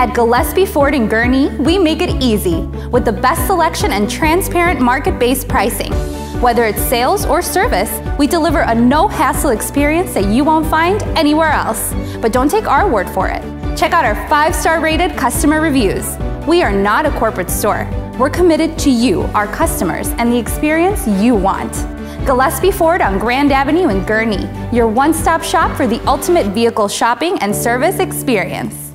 At Gillespie Ford in Gurnee, we make it easy with the best selection and transparent market-based pricing. Whether it's sales or service, we deliver a no-hassle experience that you won't find anywhere else. But don't take our word for it. Check out our five-star rated customer reviews. We are not a corporate store. We're committed to you, our customers, and the experience you want. Gillespie Ford on Grand Avenue in Gurnee, your one-stop shop for the ultimate vehicle shopping and service experience.